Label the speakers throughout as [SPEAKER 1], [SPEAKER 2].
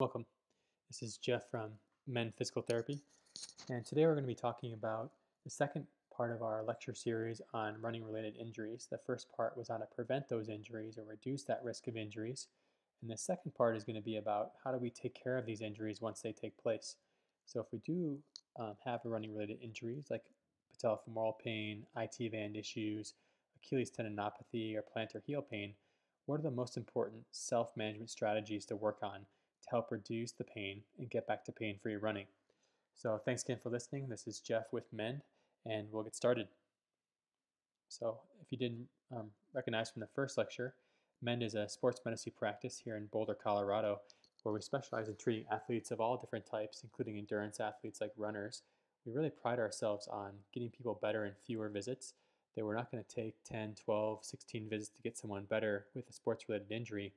[SPEAKER 1] Welcome. This is Jeff from Mend Physical Therapy, and today we're going to be talking about the second part of our lecture series on running related injuries. The first part was how to prevent those injuries or reduce that risk of injuries, and the second part is going to be about how do we take care of these injuries once they take place. So, if we do um, have a running related injuries like patellofemoral pain, IT band issues, Achilles tendinopathy, or plantar heel pain, what are the most important self management strategies to work on to help reduce the pain and get back to pain free running? So, thanks again for listening. This is Jeff with Mend, and we'll get started. So, if you didn't um, recognize from the first lecture, Mend is a sports medicine practice here in Boulder, Colorado, where we specialize in treating athletes of all different types, including endurance athletes like runners. We really pride ourselves on getting people better in fewer visits that we're not going to take 10, 12, 16 visits to get someone better with a sports related injury,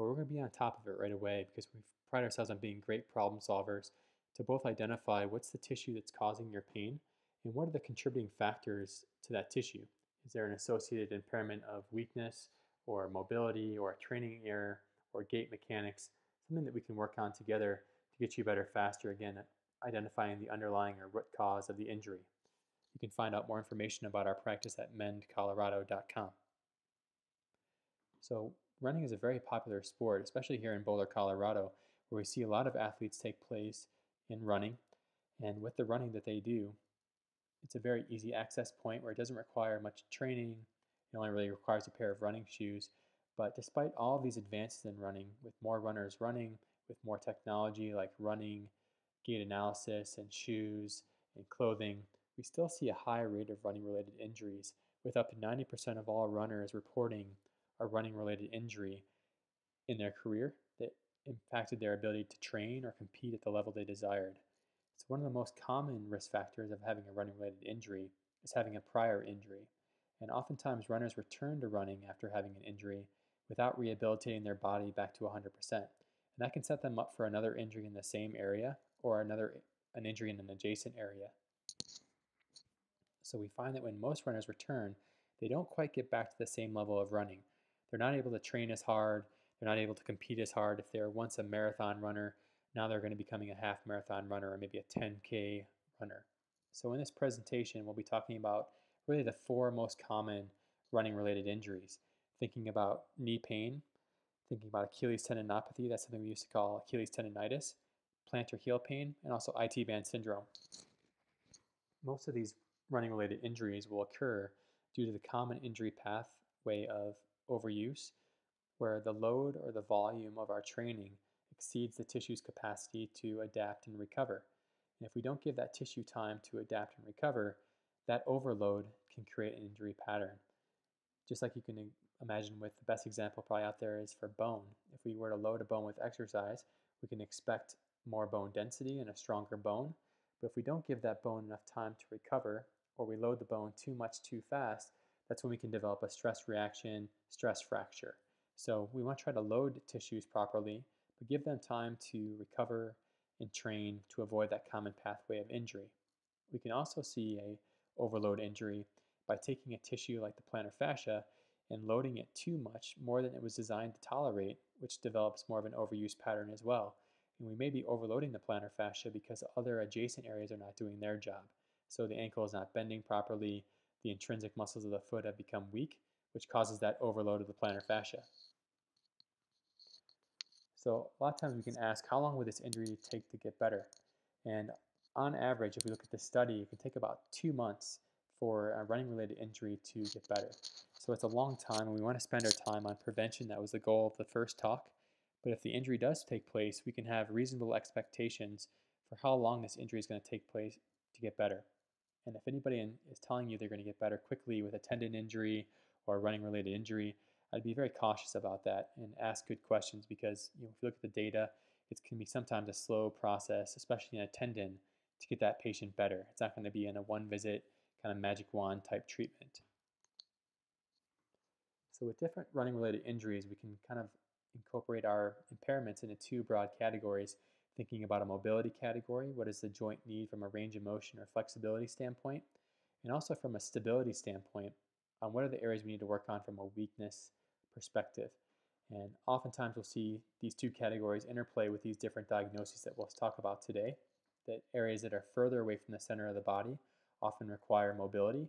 [SPEAKER 1] but we're going to be on top of it right away because we pride ourselves on being great problem solvers to both identify what's the tissue that's causing your pain and what are the contributing factors to that tissue. Is there an associated impairment of weakness or mobility or a training error or gait mechanics, something that we can work on together to get you better faster, again, identifying the underlying or root cause of the injury. You can find out more information about our practice at mendcolorado.com. So, running is a very popular sport, especially here in Boulder, Colorado, where we see a lot of athletes take place in running. And with the running that they do, it's a very easy access point where it doesn't require much training. It only really requires a pair of running shoes. But despite all these advances in running, with more runners running, with more technology like running, gait analysis, and shoes and clothing, we still see a high rate of running related injuries, with up to 90% of all runners reporting a running related injury in their career that impacted their ability to train or compete at the level they desired. So, one of the most common risk factors of having a running related injury is having a prior injury. And oftentimes, runners return to running after having an injury without rehabilitating their body back to 100%. And that can set them up for another injury in the same area or another an injury in an adjacent area. So we find that when most runners return, they don't quite get back to the same level of running. They're not able to train as hard, they're not able to compete as hard. If they were once a marathon runner, now they're going to be becoming a half marathon runner or maybe a 10K runner. So in this presentation, we'll be talking about really the four most common running related injuries. Thinking about knee pain, thinking about Achilles tendinopathy, that's something we used to call Achilles tendonitis, plantar heel pain, and also IT band syndrome. Most of these running related injuries will occur due to the common injury pathway of overuse, where the load or the volume of our training exceeds the tissue's capacity to adapt and recover. And if we don't give that tissue time to adapt and recover, that overload can create an injury pattern. Just like you can imagine with the best example probably out there is for bone. If we were to load a bone with exercise, we can expect more bone density and a stronger bone. But if we don't give that bone enough time to recover or we load the bone too much too fast, that's when we can develop a stress reaction, stress fracture. So we want to try to load tissues properly, but give them time to recover and train to avoid that common pathway of injury. We can also see a overload injury by taking a tissue like the plantar fascia and loading it too much, more than it was designed to tolerate, which develops more of an overuse pattern as well. And we may be overloading the plantar fascia because other adjacent areas are not doing their job. So the ankle is not bending properly. The intrinsic muscles of the foot have become weak, which causes that overload of the plantar fascia. So a lot of times we can ask, how long would this injury take to get better? And on average, if we look at this study, it can take about two months for a running related injury to get better. So it's a long time and we want to spend our time on prevention. That was the goal of the first talk. But if the injury does take place, we can have reasonable expectations for how long this injury is going to take place to get better. And if anybody is telling you they're going to get better quickly with a tendon injury or a running related injury, I'd be very cautious about that and ask good questions because you know, if you look at the data, it can be sometimes a slow process, especially in a tendon, to get that patient better. It's not going to be in a one visit kind of magic wand type treatment. So with different running related injuries, we can kind of incorporate our impairments into two broad categories thinking about a mobility category, what does the joint need from a range of motion or flexibility standpoint, and also from a stability standpoint, um, what are the areas we need to work on from a weakness perspective. And oftentimes we'll see these two categories interplay with these different diagnoses that we'll talk about today. That areas that are further away from the center of the body often require mobility,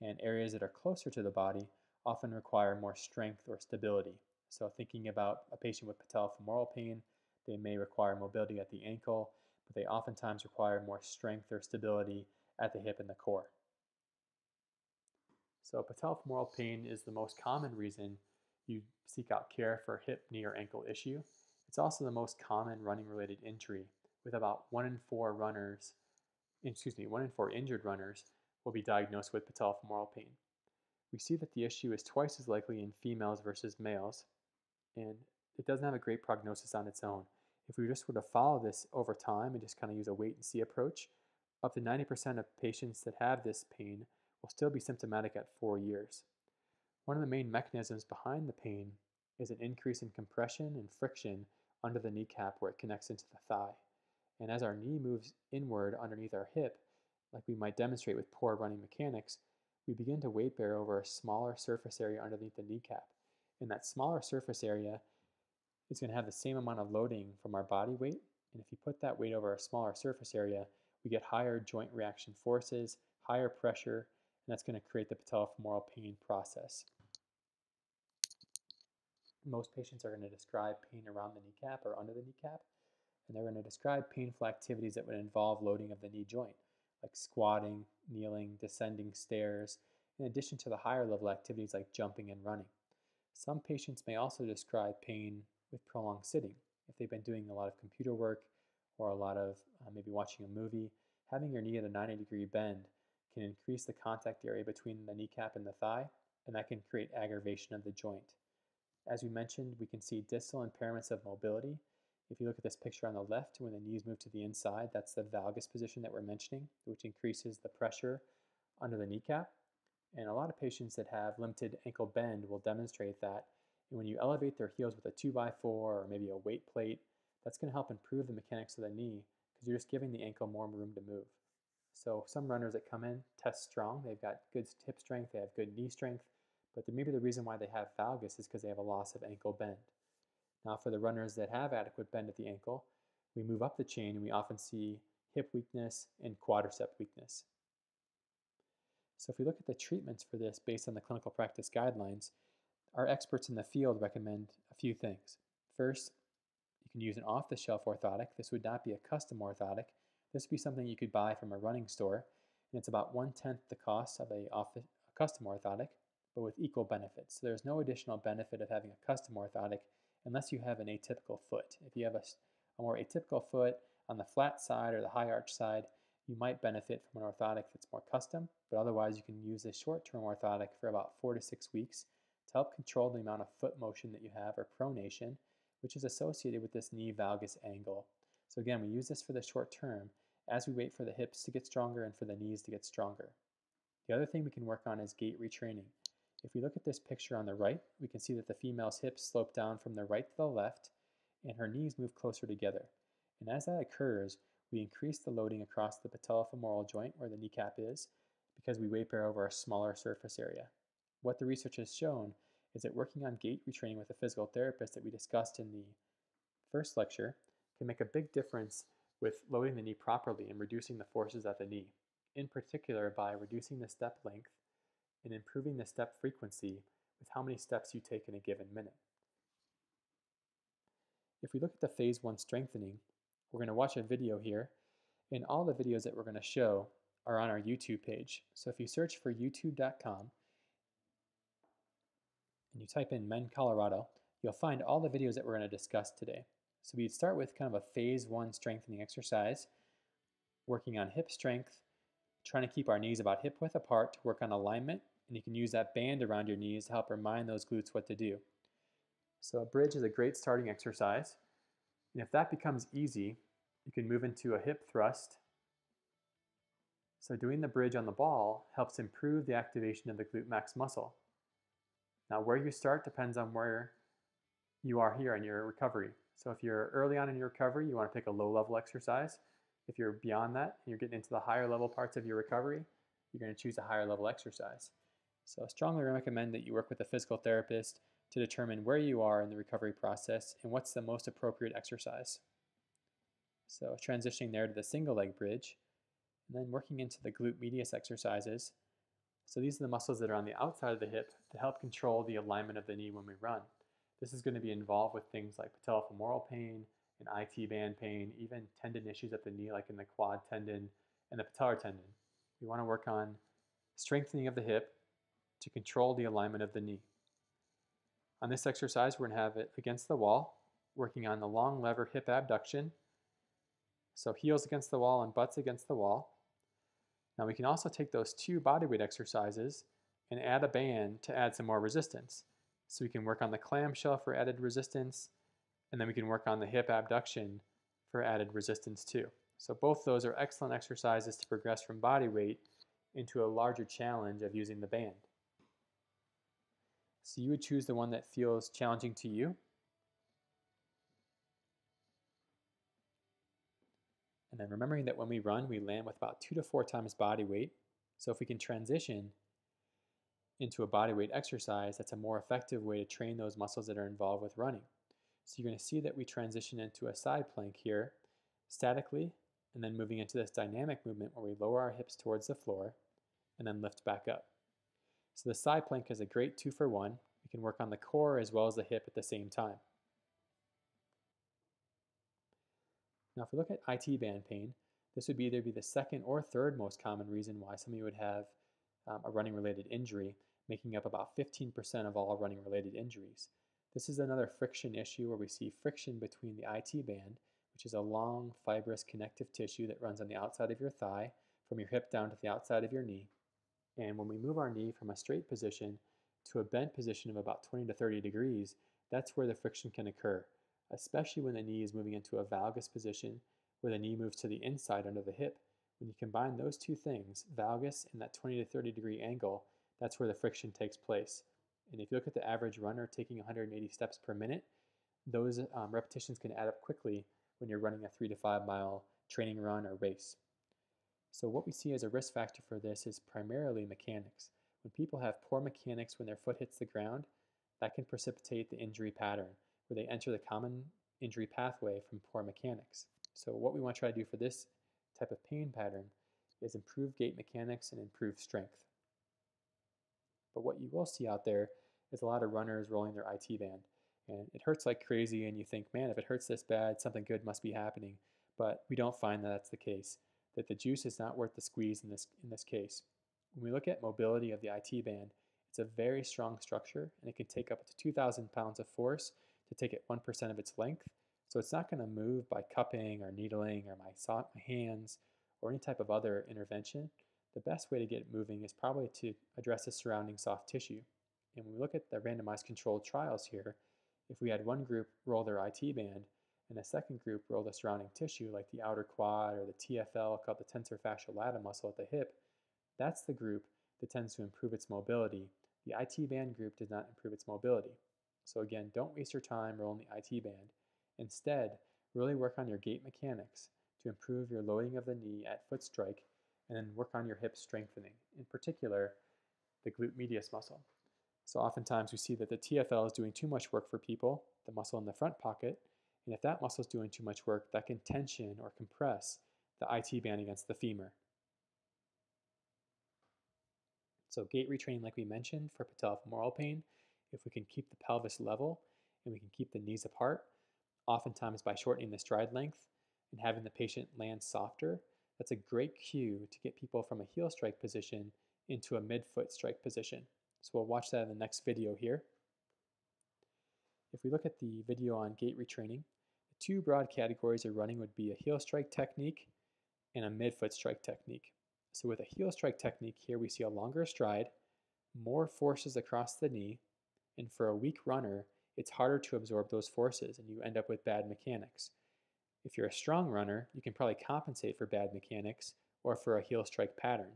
[SPEAKER 1] and areas that are closer to the body often require more strength or stability. So thinking about a patient with patellofemoral pain, they may require mobility at the ankle, but they oftentimes require more strength or stability at the hip and the core. So patellofemoral pain is the most common reason you seek out care for hip, knee, or ankle issue. It's also the most common running related injury, with about one in four runners, excuse me, one in four injured runners will be diagnosed with patellofemoral pain. We see that the issue is twice as likely in females versus males, and it doesn't have a great prognosis on its own. If we just were to follow this over time and just kind of use a wait and see approach, up to 90% of patients that have this pain will still be symptomatic at four years. One of the main mechanisms behind the pain is an increase in compression and friction under the kneecap where it connects into the thigh. And as our knee moves inward underneath our hip, like we might demonstrate with poor running mechanics, we begin to weight bear over a smaller surface area underneath the kneecap. And that smaller surface area is going to have the same amount of loading from our body weight. And if you put that weight over a smaller surface area, we get higher joint reaction forces, higher pressure, and that's going to create the patellofemoral pain process. Most patients are going to describe pain around the kneecap or under the kneecap, and they're going to describe painful activities that would involve loading of the knee joint, like squatting, kneeling, descending stairs, in addition to the higher level activities like jumping and running. Some patients may also describe pain with prolonged sitting. If they've been doing a lot of computer work or a lot of uh, maybe watching a movie, having your knee at a 90 degree bend can increase the contact area between the kneecap and the thigh, and that can create aggravation of the joint. As we mentioned, we can see distal impairments of mobility. If you look at this picture on the left, when the knees move to the inside, that's the valgus position that we're mentioning, which increases the pressure under the kneecap. And a lot of patients that have limited ankle bend will demonstrate that. And when you elevate their heels with a 2x4 or maybe a weight plate, that's going to help improve the mechanics of the knee because you're just giving the ankle more room to move. So some runners that come in test strong, they've got good hip strength, they have good knee strength, but maybe the reason why they have valgus is because they have a loss of ankle bend. Now for the runners that have adequate bend at the ankle, we move up the chain and we often see hip weakness and quadricep weakness. So if we look at the treatments for this based on the clinical practice guidelines, our experts in the field recommend a few things. First, you can use an off-the-shelf orthotic. This would not be a custom orthotic. This would be something you could buy from a running store, and it's about one-tenth the cost of a, off a custom orthotic, but with equal benefits. So there's no additional benefit of having a custom orthotic unless you have an atypical foot. If you have a, a more atypical foot on the flat side or the high arch side, you might benefit from an orthotic that's more custom, but otherwise you can use a short-term orthotic for about four to six weeks to help control the amount of foot motion that you have or pronation, which is associated with this knee valgus angle. So again, we use this for the short term as we wait for the hips to get stronger and for the knees to get stronger. The other thing we can work on is gait retraining. If we look at this picture on the right, we can see that the female's hips slope down from the right to the left and her knees move closer together. And as that occurs, we increase the loading across the patellofemoral joint where the kneecap is because we weight bear over a smaller surface area. What the research has shown is that working on gait retraining with a physical therapist that we discussed in the first lecture can make a big difference with loading the knee properly and reducing the forces at the knee, in particular by reducing the step length and improving the step frequency with how many steps you take in a given minute. If we look at the phase one strengthening, we're going to watch a video here, and all the videos that we're going to show are on our YouTube page. So if you search for youtube.com and you type in Mend Colorado, you'll find all the videos that we're going to discuss today. So we'd start with kind of a phase one strengthening exercise, working on hip strength, trying to keep our knees about hip width apart to work on alignment, and you can use that band around your knees to help remind those glutes what to do. So a bridge is a great starting exercise, and if that becomes easy, you can move into a hip thrust. So doing the bridge on the ball helps improve the activation of the glute max muscle. Now where you start depends on where you are here in your recovery. So if you're early on in your recovery, you want to pick a low level exercise. If you're beyond that and you're getting into the higher level parts of your recovery, you're going to choose a higher level exercise. So I strongly recommend that you work with a physical therapist to determine where you are in the recovery process and what's the most appropriate exercise. So transitioning there to the single leg bridge, and then working into the glute medius exercises. So these are the muscles that are on the outside of the hip to help control the alignment of the knee when we run. This is going to be involved with things like patellofemoral pain and IT band pain, even tendon issues at the knee like in the quad tendon and the patellar tendon. We want to work on strengthening of the hip to control the alignment of the knee. On this exercise, we're going to have it against the wall, working on the long lever hip abduction. So heels against the wall and butts against the wall. Now we can also take those two bodyweight exercises and add a band to add some more resistance. So we can work on the clamshell for added resistance, and then we can work on the hip abduction for added resistance too. So both those are excellent exercises to progress from body weight into a larger challenge of using the band. So you would choose the one that feels challenging to you. And then remembering that when we run, we land with about two to four times body weight. So if we can transition into a body weight exercise, that's a more effective way to train those muscles that are involved with running. So you're going to see that we transition into a side plank here, statically, and then moving into this dynamic movement where we lower our hips towards the floor and then lift back up. So the side plank is a great two for one. We can work on the core as well as the hip at the same time. Now if we look at IT band pain, this would be either be the second or third most common reason why somebody would have um, a running related injury, making up about 15% of all running related injuries. This is another friction issue where we see friction between the IT band, which is a long fibrous connective tissue that runs on the outside of your thigh from your hip down to the outside of your knee, and when we move our knee from a straight position to a bent position of about 20 to 30 degrees, that's where the friction can occur, especially when the knee is moving into a valgus position where the knee moves to the inside under the hip. When you combine those two things, valgus and that 20 to 30 degree angle, that's where the friction takes place. And if you look at the average runner taking 180 steps per minute, those um, repetitions can add up quickly when you're running a three to five mile training run or race. So what we see as a risk factor for this is primarily mechanics. When people have poor mechanics when their foot hits the ground, that can precipitate the injury pattern, where they enter the common injury pathway from poor mechanics. So what we want to try to do for this type of pain pattern is improve gait mechanics and improve strength. But what you will see out there is a lot of runners rolling their IT band. And it hurts like crazy, and you think, man, if it hurts this bad, something good must be happening. But we don't find that that's the case that the juice is not worth the squeeze in this, in this case. When we look at mobility of the IT band, it's a very strong structure and it can take up to 2,000 pounds of force to take it 1% of its length. So it's not going to move by cupping or needling or my, my hands or any type of other intervention. The best way to get it moving is probably to address the surrounding soft tissue. And when we look at the randomized controlled trials here, if we had one group roll their IT band and a second group roll the surrounding tissue like the outer quad or the TFL called the tensor fascial lata muscle at the hip, that's the group that tends to improve its mobility. The IT band group does not improve its mobility. So again, don't waste your time rolling the IT band. Instead, really work on your gait mechanics to improve your loading of the knee at foot strike and then work on your hip strengthening, in particular, the glute medius muscle. So oftentimes we see that the TFL is doing too much work for people, the muscle in the front pocket, and if that muscle is doing too much work, that can tension or compress the IT band against the femur. So gait retraining, like we mentioned, for patellofemoral pain, if we can keep the pelvis level and we can keep the knees apart, oftentimes by shortening the stride length and having the patient land softer, that's a great cue to get people from a heel strike position into a midfoot strike position. So we'll watch that in the next video here. If we look at the video on gait retraining, the two broad categories of running would be a heel strike technique and a midfoot strike technique. So with a heel strike technique here, we see a longer stride, more forces across the knee, and for a weak runner, it's harder to absorb those forces and you end up with bad mechanics. If you're a strong runner, you can probably compensate for bad mechanics or for a heel strike pattern.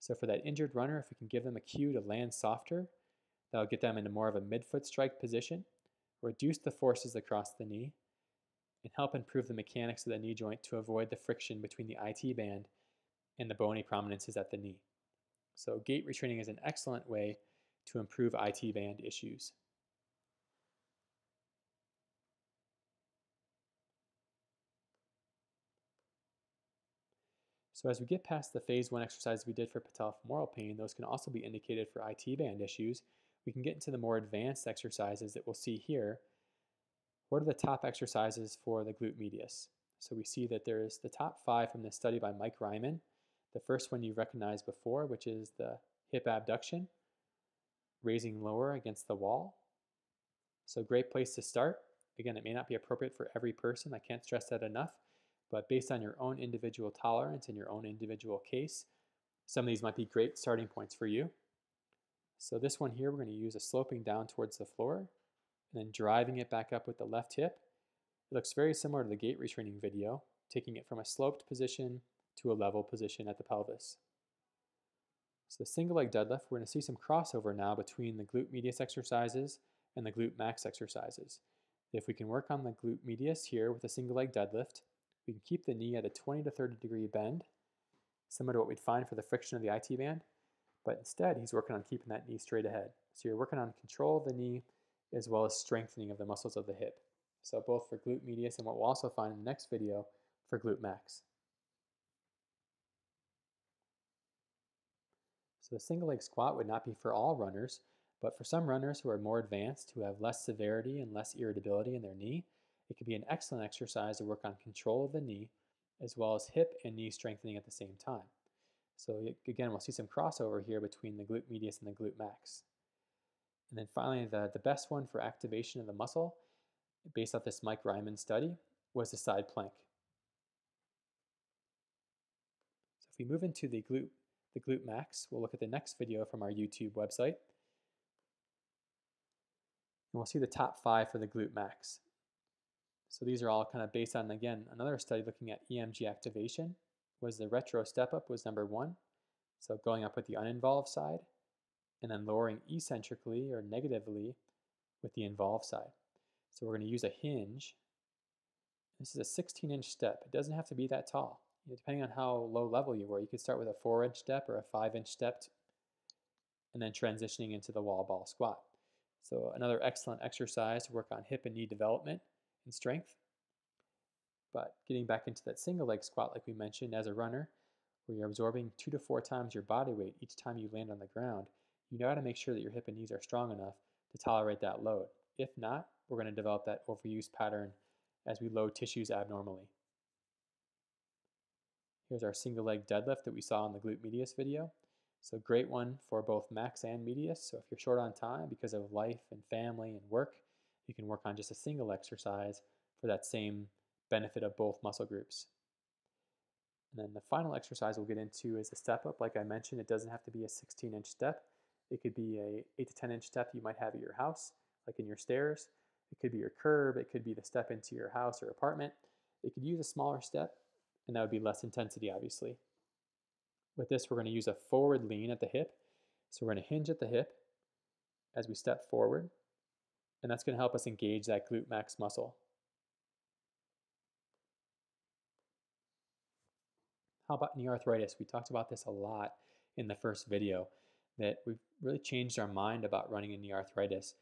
[SPEAKER 1] So for that injured runner, if we can give them a cue to land softer, that'll get them into more of a midfoot strike position reduce the forces across the knee, and help improve the mechanics of the knee joint to avoid the friction between the IT band and the bony prominences at the knee. So gait retraining is an excellent way to improve IT band issues. So as we get past the phase one exercises we did for patellofemoral pain, those can also be indicated for IT band issues. We can get into the more advanced exercises that we'll see here. What are the top exercises for the glute medius? So we see that there is the top five from the study by Mike Reiman. The first one you recognized before, which is the hip abduction raising lower against the wall. So great place to start. Again, it may not be appropriate for every person. I can't stress that enough. But based on your own individual tolerance and your own individual case, some of these might be great starting points for you. So this one here, we're going to use a sloping down towards the floor and then driving it back up with the left hip. It looks very similar to the gait retraining video, taking it from a sloped position to a level position at the pelvis. So the single leg deadlift, we're going to see some crossover now between the glute medius exercises and the glute max exercises. If we can work on the glute medius here with a single leg deadlift, we can keep the knee at a 20 to 30 degree bend, similar to what we'd find for the friction of the IT band, but instead he's working on keeping that knee straight ahead. So you're working on control of the knee as well as strengthening of the muscles of the hip. So both for glute medius and what we'll also find in the next video for glute max. So the single leg squat would not be for all runners, but for some runners who are more advanced, who have less severity and less irritability in their knee, it could be an excellent exercise to work on control of the knee, as well as hip and knee strengthening at the same time. So again, we'll see some crossover here between the glute medius and the glute max. And then finally, the, the best one for activation of the muscle, based off this Mike Reiman study, was the side plank. So if we move into the glute, the glute max, we'll look at the next video from our YouTube website. And we'll see the top five for the glute max. So these are all kind of based on, again, another study looking at EMG activation was the retro step up was number one. So going up with the uninvolved side and then lowering eccentrically or negatively with the involved side. So we're going to use a hinge. This is a 16 inch step. It doesn't have to be that tall. Depending on how low level you were, you could start with a four inch step or a five inch step and then transitioning into the wall ball squat. So another excellent exercise to work on hip and knee development and strength. But getting back into that single leg squat, like we mentioned, as a runner, where you're absorbing two to four times your body weight each time you land on the ground, you got to make sure that your hip and knees are strong enough to tolerate that load. If not, we're going to develop that overuse pattern as we load tissues abnormally. Here's our single leg deadlift that we saw in the glute medius video. So great one for both max and medius. So if you're short on time because of life and family and work, you can work on just a single exercise for that same benefit of both muscle groups. And then the final exercise we'll get into is a step up. Like I mentioned, it doesn't have to be a 16 inch step. It could be a 8 to 10 inch step you might have at your house, like in your stairs. It could be your curb. It could be the step into your house or apartment. It could use a smaller step, and that would be less intensity, obviously. With this, we're going to use a forward lean at the hip. So we're going to hinge at the hip as we step forward and that's going to help us engage that glute max muscle. How about knee arthritis? We talked about this a lot in the first video, that we've really changed our mind about running in knee arthritis,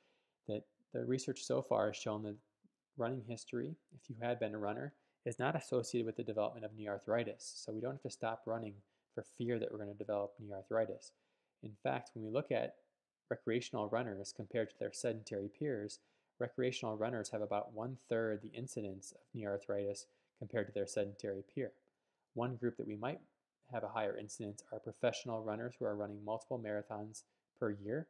[SPEAKER 1] that the research so far has shown that running history, if you had been a runner, is not associated with the development of knee arthritis. So we don't have to stop running for fear that we're going to develop knee arthritis. In fact, when we look at recreational runners compared to their sedentary peers, recreational runners have about one third the incidence of knee arthritis compared to their sedentary peer. One group that we might have a higher incidence are professional runners who are running multiple marathons per year,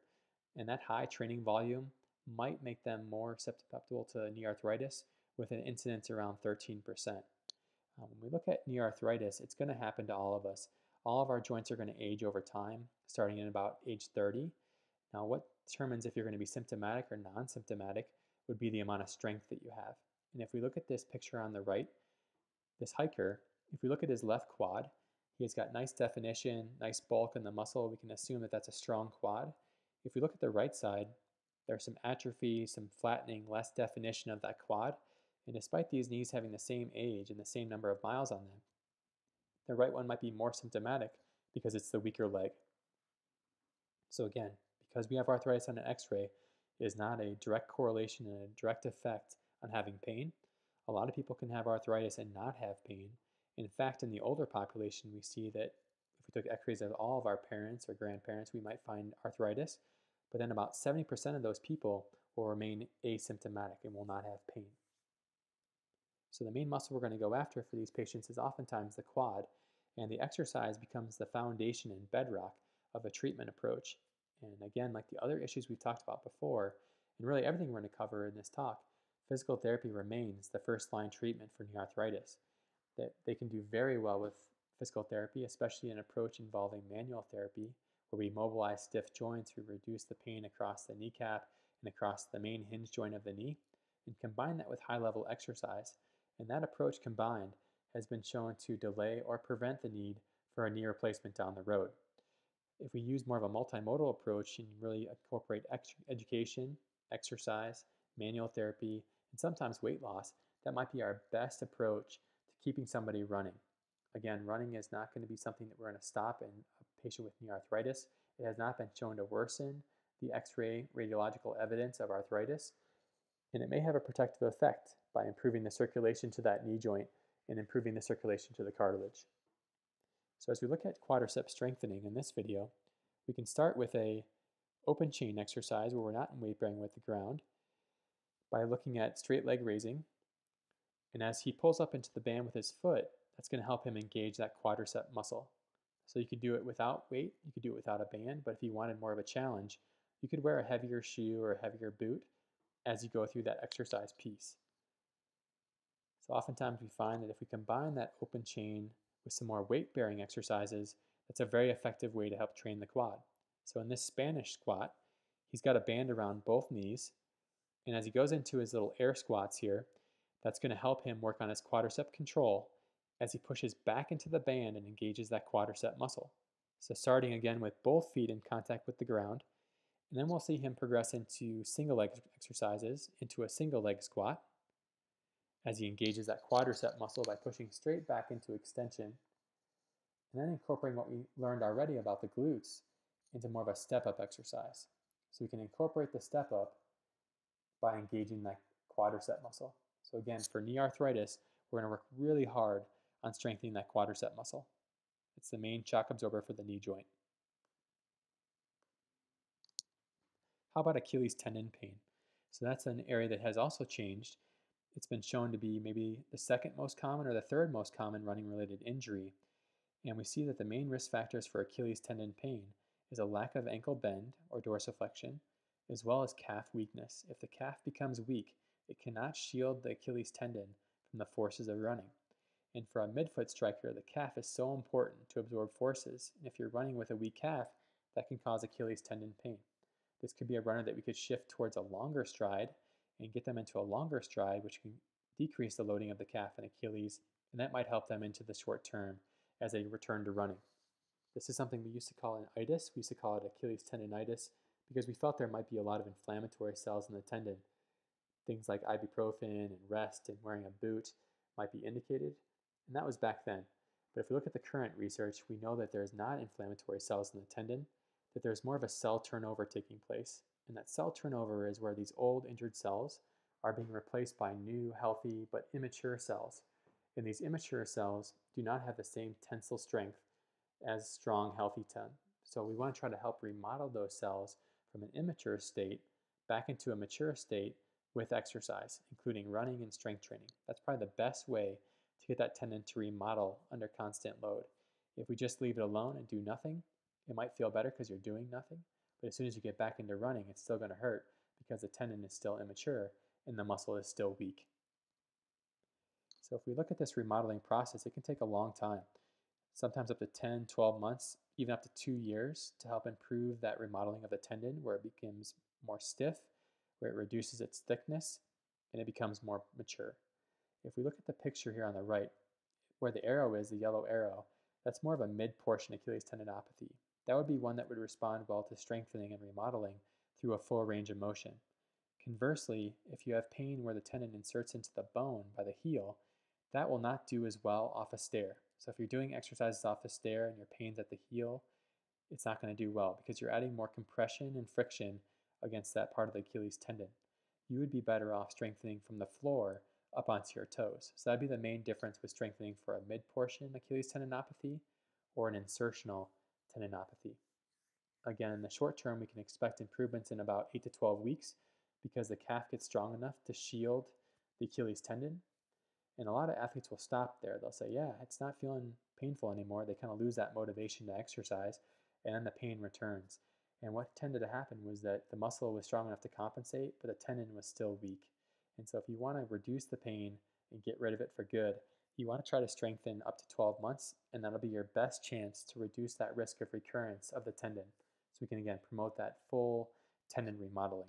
[SPEAKER 1] and that high training volume might make them more susceptible to knee arthritis with an incidence around 13%. Um, when we look at knee arthritis, it's going to happen to all of us. All of our joints are going to age over time, starting in about age 30, now, what determines if you're going to be symptomatic or non-symptomatic would be the amount of strength that you have. And if we look at this picture on the right, this hiker, if we look at his left quad, he has got nice definition, nice bulk in the muscle. We can assume that that's a strong quad. If we look at the right side, there's some atrophy, some flattening, less definition of that quad. And despite these knees having the same age and the same number of miles on them, the right one might be more symptomatic because it's the weaker leg. So again, because we have arthritis on an x-ray is not a direct correlation and a direct effect on having pain. A lot of people can have arthritis and not have pain, In fact, in the older population, we see that if we took x-rays of all of our parents or grandparents, we might find arthritis, but then about 70% of those people will remain asymptomatic and will not have pain. So the main muscle we're going to go after for these patients is oftentimes the quad, and the exercise becomes the foundation and bedrock of a treatment approach. And again, like the other issues we've talked about before, and really everything we're going to cover in this talk, physical therapy remains the first line treatment for knee arthritis. That they can do very well with physical therapy, especially an approach involving manual therapy, where we mobilize stiff joints, we reduce the pain across the kneecap and across the main hinge joint of the knee, and combine that with high level exercise. And that approach combined has been shown to delay or prevent the need for a knee replacement down the road. If we use more of a multimodal approach and really incorporate education, exercise, manual therapy, and sometimes weight loss, that might be our best approach to keeping somebody running. Again, running is not going to be something that we're going to stop in a patient with knee arthritis. It has not been shown to worsen the x-ray radiological evidence of arthritis, and it may have a protective effect by improving the circulation to that knee joint and improving the circulation to the cartilage. So as we look at quadricep strengthening in this video, we can start with a open chain exercise where we're not in weight bearing with the ground by looking at straight leg raising. And as he pulls up into the band with his foot, that's going to help him engage that quadricep muscle. So you could do it without weight, you could do it without a band, but if you wanted more of a challenge, you could wear a heavier shoe or a heavier boot as you go through that exercise piece. So oftentimes we find that if we combine that open chain with some more weight bearing exercises, that's a very effective way to help train the quad. So in this Spanish squat, he's got a band around both knees. And as he goes into his little air squats here, that's going to help him work on his quadricep control as he pushes back into the band and engages that quadricep muscle. So starting again with both feet in contact with the ground, and then we'll see him progress into single leg exercises, into a single leg squat, as he engages that quadricep muscle by pushing straight back into extension, and then incorporating what we learned already about the glutes into more of a step up exercise. So we can incorporate the step up by engaging that quadricep muscle. So again, for knee arthritis, we're going to work really hard on strengthening that quadricep muscle. It's the main shock absorber for the knee joint. How about Achilles tendon pain? So that's an area that has also changed. It's been shown to be maybe the second most common or the third most common running related injury. And we see that the main risk factors for Achilles tendon pain is a lack of ankle bend or dorsiflexion, as well as calf weakness. If the calf becomes weak, it cannot shield the Achilles tendon from the forces of running. And for a midfoot striker, the calf is so important to absorb forces. And if you're running with a weak calf, that can cause Achilles tendon pain. This could be a runner that we could shift towards a longer stride and get them into a longer stride, which can decrease the loading of the calf and Achilles, and that might help them into the short term as they return to running. This is something we used to call an itis. We used to call it Achilles tendonitis because we felt there might be a lot of inflammatory cells in the tendon. Things like ibuprofen and rest and wearing a boot might be indicated, and that was back then. But if we look at the current research, we know that there's not inflammatory cells in the tendon, that there's more of a cell turnover taking place. And that cell turnover is where these old injured cells are being replaced by new, healthy, but immature cells. And these immature cells do not have the same tensile strength as strong, healthy ten. So we want to try to help remodel those cells from an immature state back into a mature state with exercise, including running and strength training. That's probably the best way to get that tendon to remodel under constant load. If we just leave it alone and do nothing, it might feel better because you're doing nothing, but as soon as you get back into running, it's still going to hurt because the tendon is still immature and the muscle is still weak. So if we look at this remodeling process, it can take a long time, sometimes up to 10, 12 months, even up to two years to help improve that remodeling of the tendon where it becomes more stiff, where it reduces its thickness, and it becomes more mature. If we look at the picture here on the right, where the arrow is, the yellow arrow, that's more of a mid-portion Achilles tendinopathy. That would be one that would respond well to strengthening and remodeling through a full range of motion. Conversely, if you have pain where the tendon inserts into the bone by the heel, that will not do as well off a stair. So if you're doing exercises off a stair and your pain's at the heel, it's not going to do well because you're adding more compression and friction against that part of the Achilles tendon. You would be better off strengthening from the floor up onto your toes. So that'd be the main difference with strengthening for a mid-portion Achilles tendinopathy or an insertional tendinopathy. Again, in the short term, we can expect improvements in about 8 to 12 weeks because the calf gets strong enough to shield the Achilles tendon. And a lot of athletes will stop there. They'll say, yeah, it's not feeling painful anymore. They kind of lose that motivation to exercise, and then the pain returns. And what tended to happen was that the muscle was strong enough to compensate, but the tendon was still weak. And so if you want to reduce the pain and get rid of it for good, you want to try to strengthen up to 12 months, and that'll be your best chance to reduce that risk of recurrence of the tendon. So we can again promote that full tendon remodeling.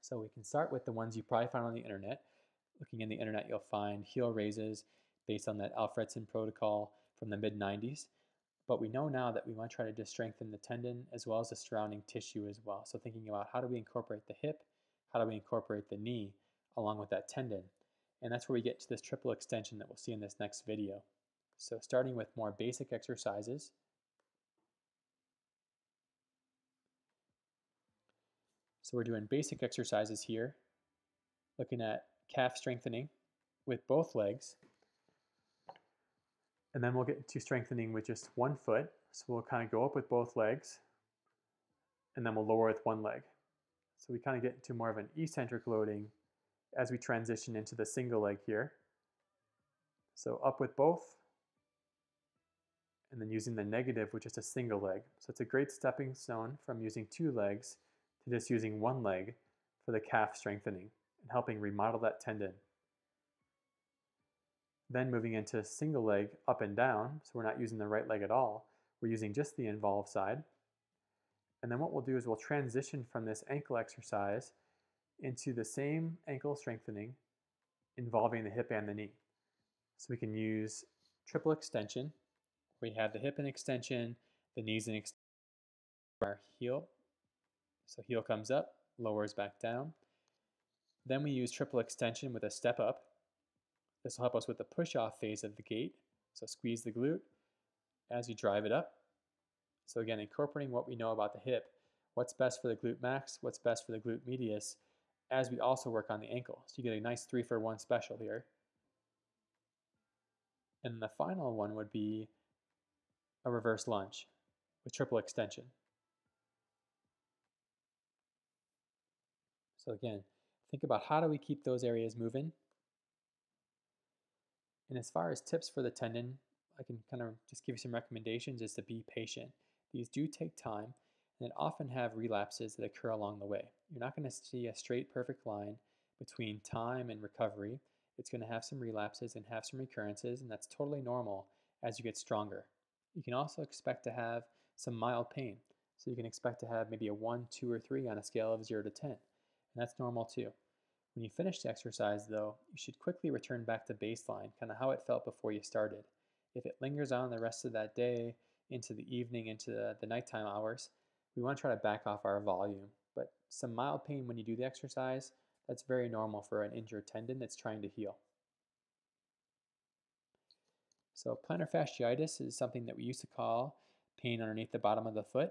[SPEAKER 1] So we can start with the ones you probably found on the internet. Looking in the internet, you'll find heel raises based on that Alfredson protocol from the mid 90s. But we know now that we want to try to just strengthen the tendon as well as the surrounding tissue as well. So thinking about how do we incorporate the hip, how do we incorporate the knee along with that tendon. And that's where we get to this triple extension that we'll see in this next video. So starting with more basic exercises. So we're doing basic exercises here, looking at calf strengthening with both legs. And then we'll get to strengthening with just one foot. So we'll kind of go up with both legs, and then we'll lower with one leg. So we kind of get into more of an eccentric loading as we transition into the single leg here. So up with both, and then using the negative with just a single leg. So it's a great stepping stone from using two legs to just using one leg for the calf strengthening and helping remodel that tendon. Then moving into single leg up and down, so we're not using the right leg at all, we're using just the involved side. And then what we'll do is we'll transition from this ankle exercise into the same ankle strengthening involving the hip and the knee. So we can use triple extension. We have the hip in extension, the knees in extension, our heel. So heel comes up, lowers back down. Then we use triple extension with a step up. This will help us with the push-off phase of the gait. So squeeze the glute as you drive it up. So again, incorporating what we know about the hip, what's best for the glute max, what's best for the glute medius, as we also work on the ankle. So you get a nice three for one special here. And the final one would be a reverse lunge with triple extension. So again, think about how do we keep those areas moving. And as far as tips for the tendon, I can kind of just give you some recommendations is to be patient. These do take time and often have relapses that occur along the way. You're not going to see a straight perfect line between time and recovery. It's going to have some relapses and have some recurrences, and that's totally normal as you get stronger. You can also expect to have some mild pain. So you can expect to have maybe a 1, 2, or 3 on a scale of 0 to 10. And that's normal too. When you finish the exercise though, you should quickly return back to baseline, kind of how it felt before you started. If it lingers on the rest of that day, into the evening, into the, the nighttime hours, we want to try to back off our volume. But some mild pain when you do the exercise, that's very normal for an injured tendon that's trying to heal. So plantar fasciitis is something that we used to call pain underneath the bottom of the foot.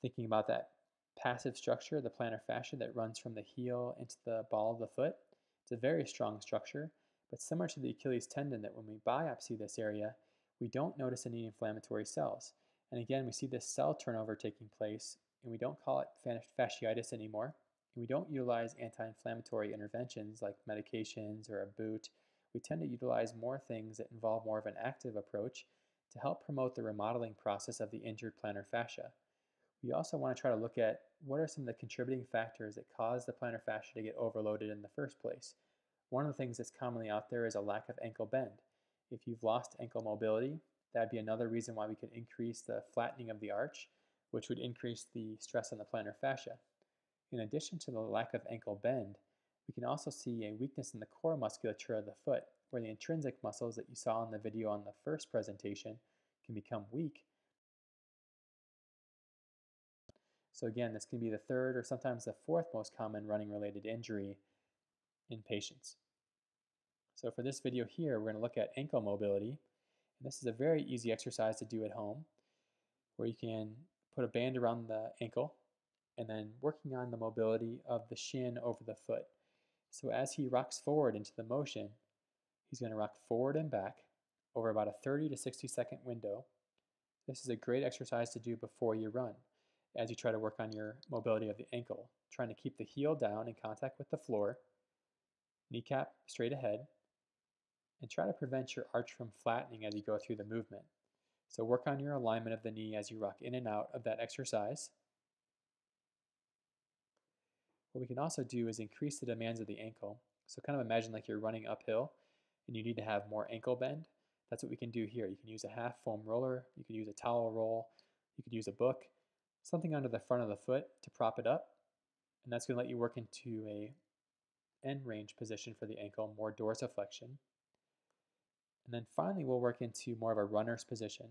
[SPEAKER 1] Thinking about that passive structure, the plantar fascia that runs from the heel into the ball of the foot. It's a very strong structure, but similar to the Achilles tendon that when we biopsy this area, we don't notice any inflammatory cells. And again, we see this cell turnover taking place, and we don't call it fasciitis anymore. And we don't utilize anti-inflammatory interventions like medications or a boot. We tend to utilize more things that involve more of an active approach to help promote the remodeling process of the injured plantar fascia. We also want to try to look at what are some of the contributing factors that cause the plantar fascia to get overloaded in the first place. One of the things that's commonly out there is a lack of ankle bend. If you've lost ankle mobility, That'd be another reason why we could increase the flattening of the arch, which would increase the stress on the plantar fascia. In addition to the lack of ankle bend, we can also see a weakness in the core musculature of the foot, where the intrinsic muscles that you saw in the video on the first presentation can become weak. So again, this can be the third or sometimes the fourth most common running related injury in patients. So for this video here, we're going to look at ankle mobility, and this is a very easy exercise to do at home where you can put a band around the ankle and then working on the mobility of the shin over the foot. So as he rocks forward into the motion, he's going to rock forward and back over about a 30 to 60 second window. This is a great exercise to do before you run as you try to work on your mobility of the ankle, trying to keep the heel down in contact with the floor, kneecap straight ahead, and try to prevent your arch from flattening as you go through the movement. So work on your alignment of the knee as you rock in and out of that exercise. What we can also do is increase the demands of the ankle. So kind of imagine like you're running uphill and you need to have more ankle bend. That's what we can do here. You can use a half foam roller, you could use a towel roll, you could use a book, something under the front of the foot to prop it up. And that's going to let you work into a end range position for the ankle, more dorsiflexion. And then finally, we'll work into more of a runner's position.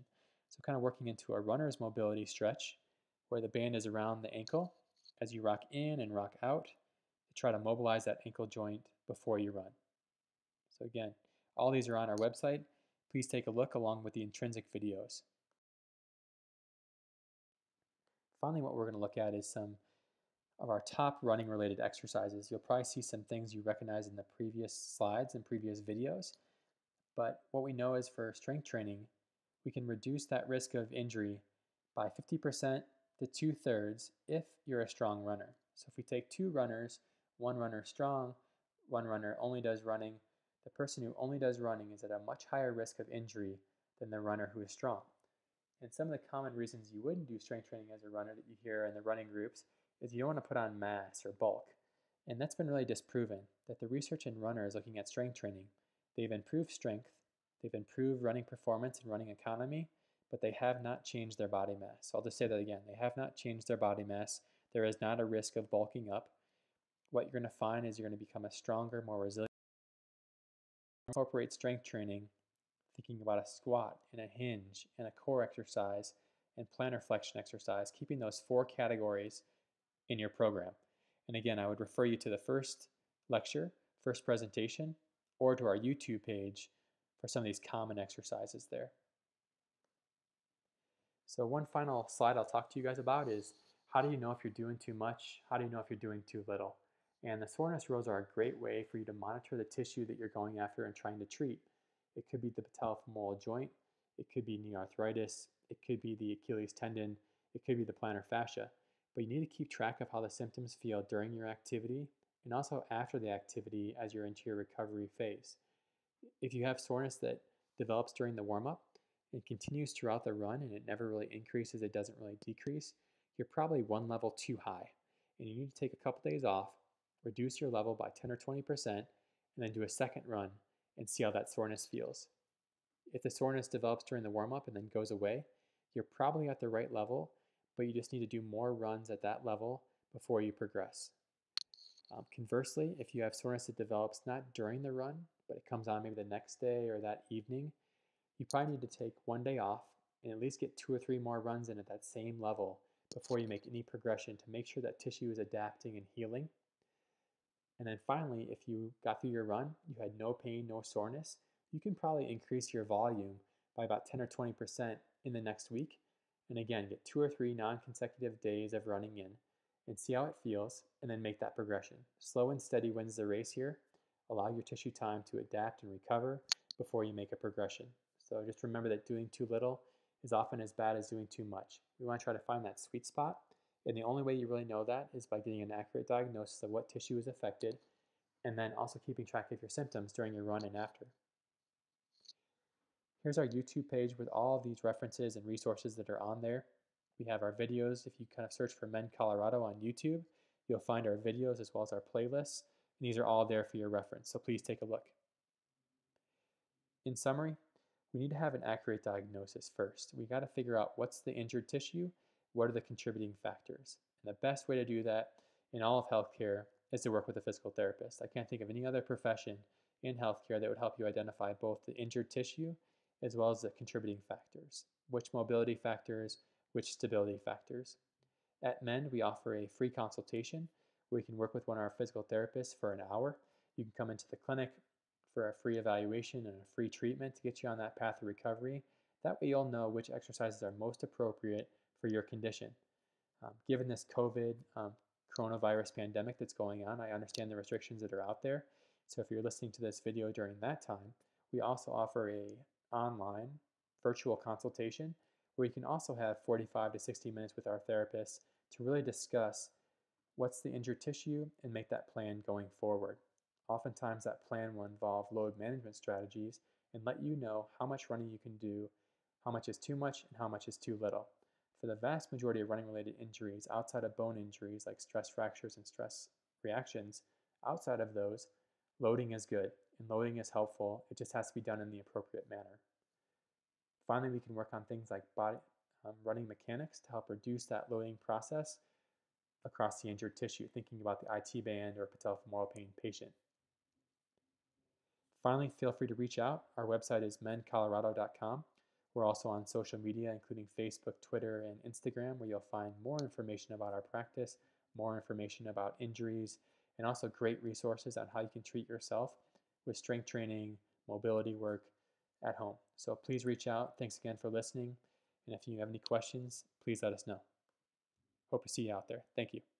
[SPEAKER 1] So kind of working into a runner's mobility stretch where the band is around the ankle as you rock in and rock out to try to mobilize that ankle joint before you run. So again, all these are on our website. Please take a look along with the intrinsic videos. Finally, what we're going to look at is some of our top running related exercises. You'll probably see some things you recognize in the previous slides and previous videos. But what we know is for strength training, we can reduce that risk of injury by 50% to two thirds if you're a strong runner. So if we take two runners, one runner strong, one runner only does running, the person who only does running is at a much higher risk of injury than the runner who is strong. And some of the common reasons you wouldn't do strength training as a runner that you hear in the running groups is you don't want to put on mass or bulk. And that's been really disproven that the research in runners looking at strength training, they've improved strength, they've improved running performance and running economy, but they have not changed their body mass. So I'll just say that again. They have not changed their body mass. There is not a risk of bulking up. What you're going to find is you're going to become a stronger, more resilient. Incorporate strength training thinking about a squat and a hinge and a core exercise and plantar flexion exercise, keeping those four categories in your program. And again, I would refer you to the first lecture, first presentation, or to our YouTube page for some of these common exercises there. So one final slide I'll talk to you guys about is how do you know if you're doing too much? How do you know if you're doing too little? And the soreness rules are a great way for you to monitor the tissue that you're going after and trying to treat. It could be the patellofemoral joint. It could be knee arthritis. It could be the Achilles tendon. It could be the plantar fascia. But you need to keep track of how the symptoms feel during your activity and also after the activity as you're into your recovery phase. If you have soreness that develops during the warm up and continues throughout the run and it never really increases, it doesn't really decrease, you're probably one level too high. And you need to take a couple days off, reduce your level by 10 or 20%, and then do a second run and see how that soreness feels. If the soreness develops during the warm up and then goes away, you're probably at the right level, but you just need to do more runs at that level before you progress. Um, conversely, if you have soreness that develops not during the run, but it comes on maybe the next day or that evening, you probably need to take one day off and at least get two or three more runs in at that same level before you make any progression to make sure that tissue is adapting and healing and then finally, if you got through your run, you had no pain, no soreness, you can probably increase your volume by about 10 or 20% in the next week. And again, get two or three non consecutive days of running in and see how it feels, and then make that progression. Slow and steady wins the race here. Allow your tissue time to adapt and recover before you make a progression. So just remember that doing too little is often as bad as doing too much. We want to try to find that sweet spot and the only way you really know that is by getting an accurate diagnosis of what tissue is affected and then also keeping track of your symptoms during your run and after. Here's our YouTube page with all of these references and resources that are on there. We have our videos. If you kind of search for Mend Colorado on YouTube, you'll find our videos as well as our playlists. And these are all there for your reference, so please take a look. In summary, we need to have an accurate diagnosis first. We got to figure out what's the injured tissue what are the contributing factors? And the best way to do that in all of healthcare is to work with a physical therapist. I can't think of any other profession in healthcare that would help you identify both the injured tissue as well as the contributing factors, which mobility factors, which stability factors. At MEND, we offer a free consultation where you can work with one of our physical therapists for an hour. You can come into the clinic for a free evaluation and a free treatment to get you on that path of recovery. That way you'll know which exercises are most appropriate for your condition. Um, given this COVID um, coronavirus pandemic that's going on. I understand the restrictions that are out there. So if you're listening to this video during that time, we also offer a online virtual consultation where you can also have 45 to 60 minutes with our therapist to really discuss what's the injured tissue and make that plan going forward. Oftentimes that plan will involve load management strategies and let you know how much running you can do, how much is too much, and how much is too little. For the vast majority of running related injuries outside of bone injuries like stress fractures and stress reactions, outside of those, loading is good and loading is helpful. It just has to be done in the appropriate manner. Finally, we can work on things like body um, running mechanics to help reduce that loading process across the injured tissue, thinking about the IT band or patellofemoral pain patient. Finally, feel free to reach out. Our website is mendcolorado.com. We're also on social media, including Facebook, Twitter, and Instagram, where you'll find more information about our practice, more information about injuries, and also great resources on how you can treat yourself with strength training, mobility work at home. So please reach out. Thanks again for listening. And if you have any questions, please let us know. Hope to see you out there. Thank you.